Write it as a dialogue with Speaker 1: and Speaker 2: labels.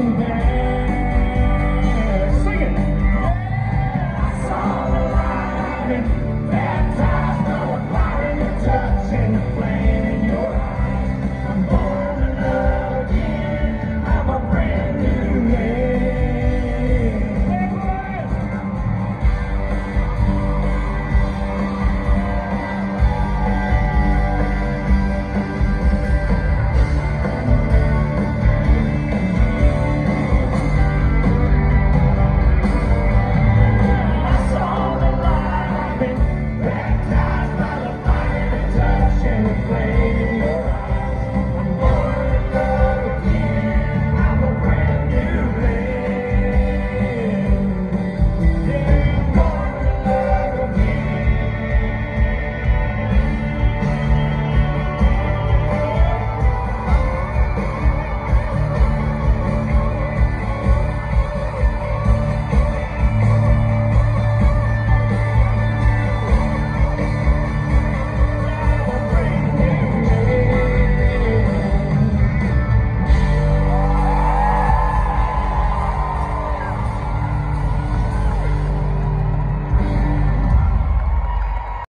Speaker 1: Back.